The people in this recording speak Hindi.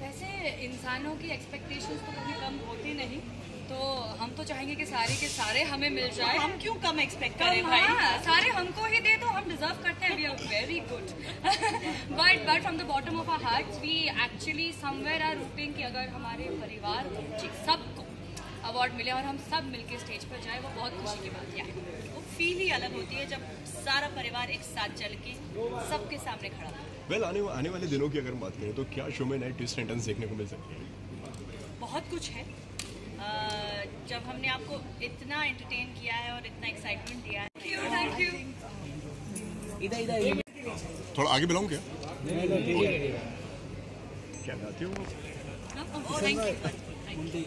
वैसे इंसानों की एक्सपेक्टेशंस तो कभी कम होती नहीं तो हम तो चाहेंगे कि सारे के सारे हमें मिल जाए। हम क्यों कम एक्सपेक्ट करें भाई? हाँ, सारे हमको ही दे तो हम डिजर्व करते हैं। We are very good but but from the bottom of our hearts we actually somewhere are hoping कि अगर हमारे परिवार को सबको अवार्ड मिले और हम सब मिलके स्टेज पर जाए वो बहुत खुशी की बात है। वो फील ही अलग होती है जब सारा परिवार एक साथ चल के सबके सामने खड़ा हो वेल आने आने वाले दिनों की अगर बात करें तो क्या शो में नए ट्विस्ट एंड टर्न्स देखने को मिल सकते हैं? बहुत कुछ है। जब हमने आपको इतना एंटरटेन किया है और इतना एक्साइटमेंट दिया है। थैंक यू थोड़ा आगे बुलाऊं क्या? क्या गाती हो थैंक यू